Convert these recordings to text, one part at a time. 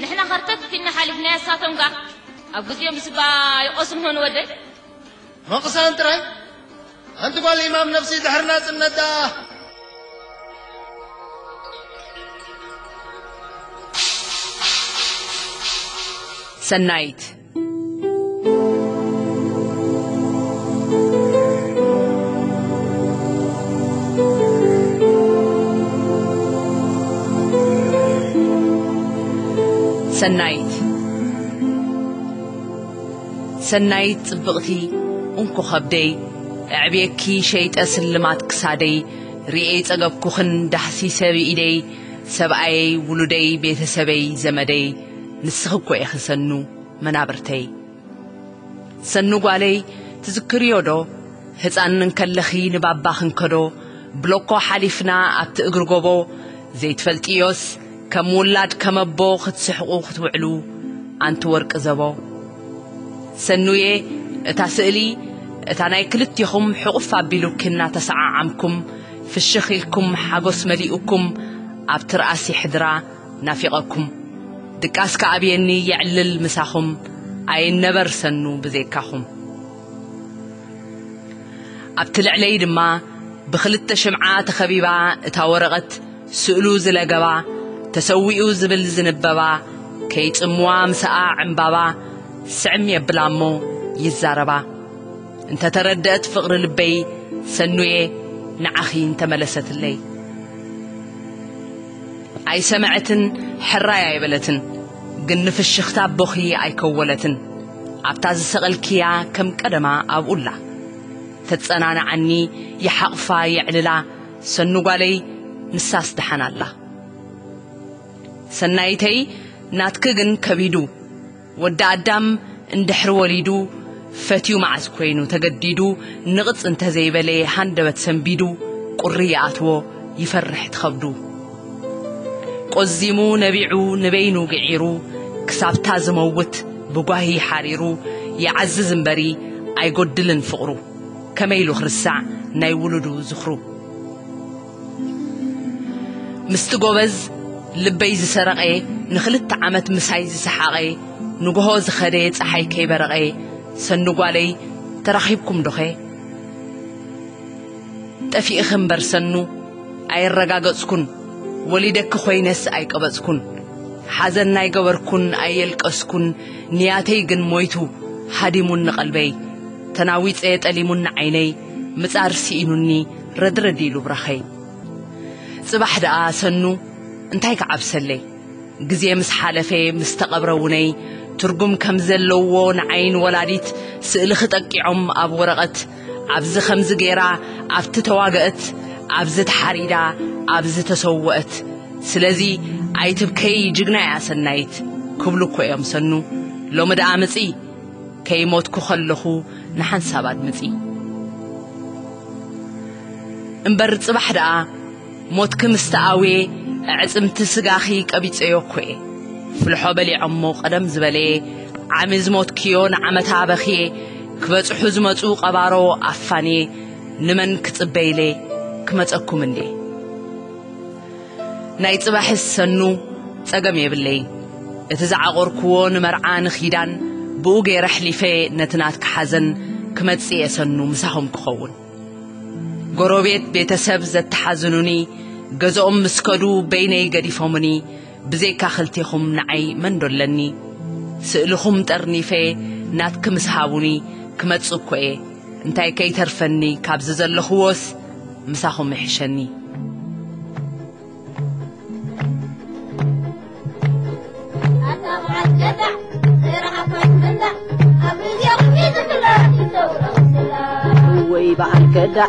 نحن خرطت فينا ساتم قا كا أبوزيهم بسبا يقسم هون ودي قصان ترى أنت قال الإمام نفسي دحرنا سنتا سنايت ሰናይት ሰናይት ጽብቕቲ እንኩ ኸብደይ ኣዕብየኪ ሸይጠ ስልማት ክሳደይ ርኤ ጸገብኩኽን ዳሕሲ ሰብ ኢደይ ሰብኣየይ ውሉደይ ቤተሰበይ ዘመደይ ንስኽኮ ኢኺ ሰኑ መናብርተይ ሰኑ ጓለይ ትዝክርዮ ዶ ህፃን እንከለኺ ንባባ ክንከዶ ብሎኮ ሓሊፍና ኣብቲ እግሪ ጎቦ ዘይትፈልጥዮስ كم ولاد كم أبو ختسحقو ختوعلو أنت ورك زبا سنوية تسألي تاناي كلتيهم حقفة بلوكنا تسعى عمكم في الشخيلكم حقوس مليئكم أبتر أسي حدرا نافقكم دك أسكا أبيني يعلل مساهم أي نبر سنو بذيكهم أبتل علي دما بخلت شمعات خبيبا تاورغت سؤلو زلقبا ተሰዊኡ ዝብል ዝንበባ ከይጽምዋ ምስኣ ዕምባባ ስዕም የብላ እሞ ይዛረባ እንተ ተረድአት ፍቕሪ ልበይ ሰኑዬ ንዓኺ እንተመለሰትለይ ኣይሰምዐትን ሕራይ ኣይበለትን ግን ንፍሽኽታ ቦኺ ኣይከወለትን ኣብታ ዝሰቐልክያ ከም ቀደማ ኣብኡላ ተጸናንዓኒ ይሓቕፋ የዕልላ ሰኑ ጓለይ ንሳስ ድሓናላ ሰናይተይ ናትክ ግን ከቢዱ ወዲ ኣዳም እንድሕሪ ወሊዱ ፈትዩ መዓዝ ኮይኑ ተገዲዱ ንቕፅ እንተዘይበለ ሃንደበት ሰንቢዱ ቁሪ ይኣትዎ ይፈርሕ ትኸብዱ ቆዚሙ ነቢዑ ንበይኑ ግዒሩ ክሳብታ ዝመውት ብጓሂ ሓሪሩ ይዓዝዝ እምበሪ ኣይጐድልን ፍቕሩ ከመይ ኢሉ ክርስዕ ናይ ውሉዱ ዝኽሩ ምስቲ ጐበዝ ልበይ ዝሰረቐ ንኽልተ ዓመት ምሳይ ዝሰሓቐ ንግሆ ዝኸደ ፀሓይ ከይበረቐ ሰኒጓለይ ተራኺብኩም ዶኸ ጠፊእኺ እምበር ሰኑ ኣይረጋገፅኩን ወሊደኪ ኾይነስ ኣይቀበፅኩን ሓዘን ናይ ገበርኩን ኣየልቀስኩን ንያተይ ግን ሞይቱ ሃዲሙኒ ቐልበይ ተናዊፀ ጠሊሙኒ ዓይነይ ምጻር ስኢኑኒ ረድረዲኢሉ ብራኸይ ጽባሕ ደኣ ሰኑ እንታይ ክዓብሰለይ ግዜ ምስ ሓለፈ ምስ ተቐብረ ውነይ ትርጉም ከም ዘለዎ ንዓይን ወላዲት ስእሊ ክጠቂዖም ኣብ ወረቐት ኣብዚ ከምዚ ገይራ ኣብቲ ተዋግአት ኣብዚ ተሓሪዳ ኣብዚ ተሰውአት ስለዚ ኣይትብከይ ጅግና እያ ሰናይት ክብሉ እኮ እዮም ሰኑ ሎሚ ደኣ ምጺ ከይሞትኩ ከለኹ ንሓንሳብ ኣድምጺ እምበር ጽባሕ ደኣ ሞትክ ምስተኣውየ عزم تسقاخي كبيت ايوكوي فلحو بلي عمو قدم زبالي عمز موت كيون عمتا بخي كبت حزمتو قبارو افاني نمن كتبيلي كمت اكو مندي نايت بحس سنو تقم يبلي اتزع غوركوون مرعان خيدان بوغي رحلي نتنات كحزن كمت سيسنو مساهم كخون غروبيت بيتسب حزنوني ገዝኦም ምስ ከዱ በይነይ ገዲፎምኒ ብዘይካ ክልቴኹም ንዓይ መንዶለኒ ስእልኹም ጠርኒፌ ናትኪ ምስ ሃቡኒ ክመጽእ እኮ እየ እንታይ ከይተርፈኒ ካብዚ ዘለኽዎስ ምሳኹም ይሕሸኒ ويبقى الجدع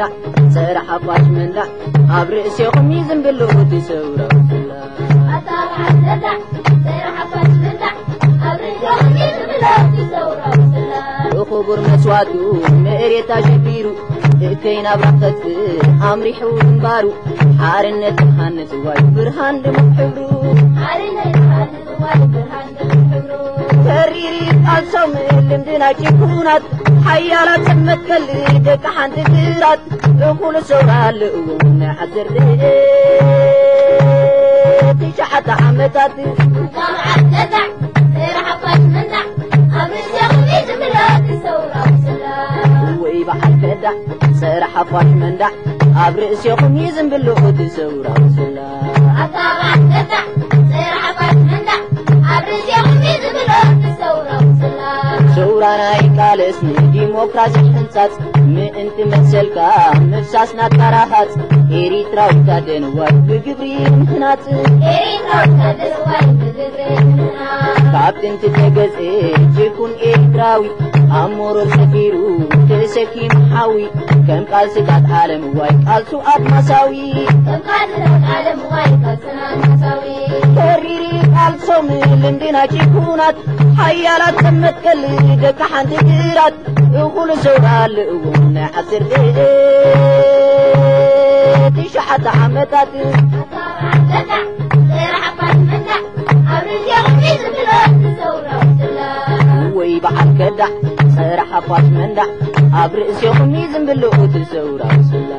ዝምዳ ስራሕ ኣቋሽ መንዳ ኣብ ርእሲኹም እዩ ዝምብሉ ትሰውረውላ ብኽቡር መስዋቱ ምእሬታ ሸቢሩ እከይ ናብ ራኸት ኣምሪሑ ግንባሩ ሓርነት ድኻነት ዋዩ ብርሃን ድሙቕ ሕብሩ ከሪሪ ቃልሶም ልምድና ጭኩናት ሓያላት መትከሊ ደቂ ሓንቲ ግራት እኩሉ ሰብኣል እውን ሓዝር ትሽዓተ ዓመታት ካብ ዓደዳዕ ስራሕባሽ ምንዳዕ ኣብ ርእሰኹም ዝምላት ሰውራው ወይ በዓል ከዳዕ ስራሕ ኣፋሽ መንዳዕ ኣብ ርእስኹም ይዝምብልዑ ትሰውራው ስላ ኣካብ ዓደዳዕ ውራናይ ቃልስ ንዲሞክራሲ ሕንጻጽ ምእንቲ መሰልካ ምብሳስና ታራሃጽ ኤሪትራ ውታደን ዋይ ብግብሪ ምህናጽ ካብ ጥንቲ ተገጽ ጅኩን ኤርትራዊ ኣብ ሞሮር ሰፊሩ ተሰኪም ሓዊ ከም ቃል ስጋት ዓለም ዋይ ቃልሱ ኣድማሳዊ ከም ቃል ስጋት ዓለም ዋይ ቃልሱና ኣድማሳዊ ከሪሪ قال صومي لندينا تشكونات حيالات سمتكل دك حانت ديرات وقول سوال ومن عصر ليه تيش حتى عمتات وي بحر كدا سرح فاش مندا ابرز يوم ميزن باللوت الزورا سلا